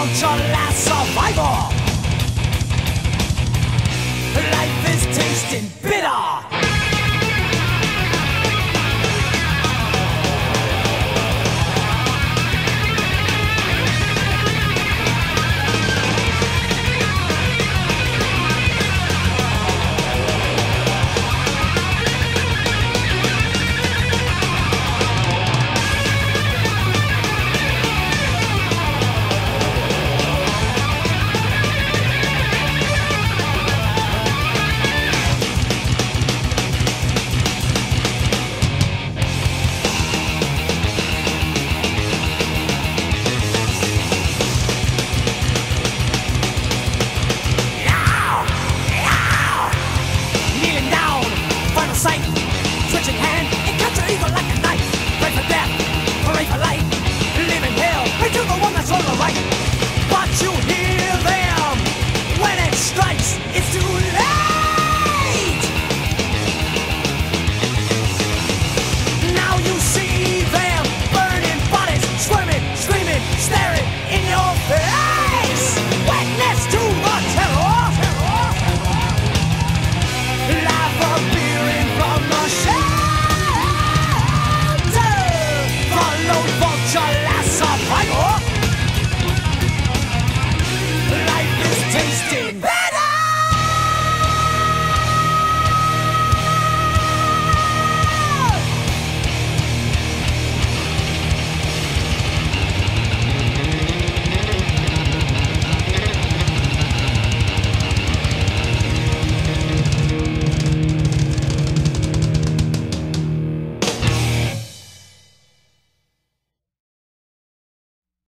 vulture last survival. Life is tasting sight,